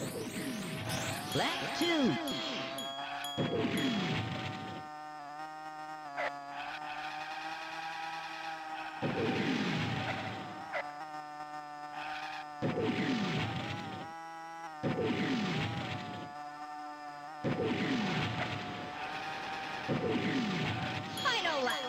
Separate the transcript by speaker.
Speaker 1: Lap two. Final lap.